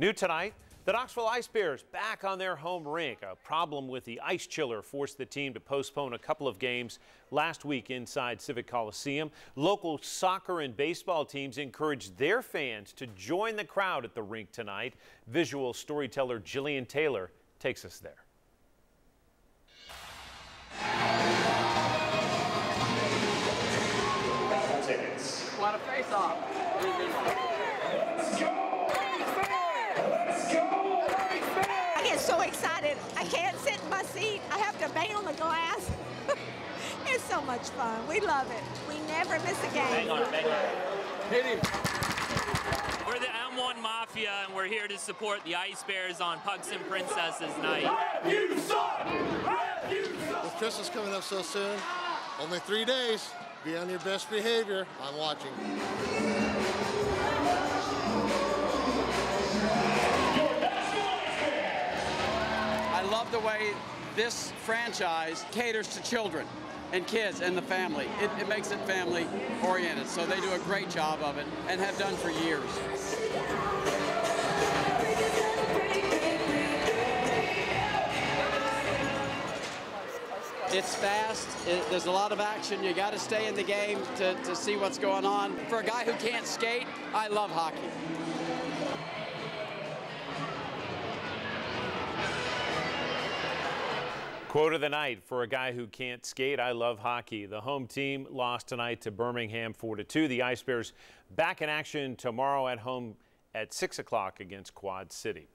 New tonight, the Knoxville Ice Bears back on their home rink. A problem with the ice chiller forced the team to postpone a couple of games last week inside Civic Coliseum. Local soccer and baseball teams encouraged their fans to join the crowd at the rink tonight. Visual storyteller Jillian Taylor takes us there. What a face-off. So much fun. We love it. We never miss a game. Bang on it, bang on. Hit him. We're the M1 Mafia, and we're here to support the Ice Bears on Pugs and Princesses Night. With Christmas coming up so soon, only three days. Be on your best behavior. I'm watching. I love the way this franchise caters to children and kids and the family. It, it, makes it family oriented. So they do a great job of it and have done for years. It's fast. It, there's a lot of action. You got to stay in the game to, to see what's going on. For a guy who can't skate, I love hockey. Quote of the night for a guy who can't skate. I love hockey. The home team lost tonight to Birmingham 4 to 2. The Ice Bears back in action tomorrow at home at 6 o'clock against Quad City.